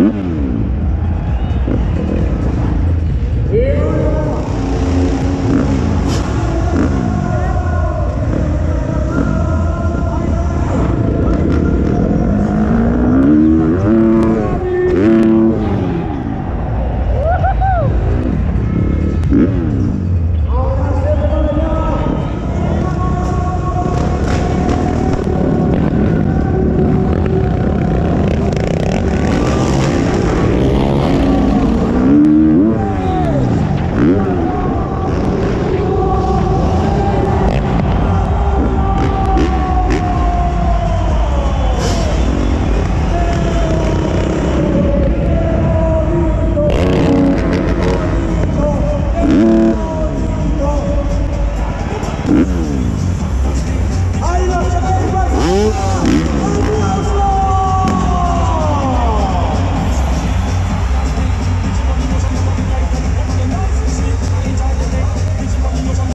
Mm-hmm.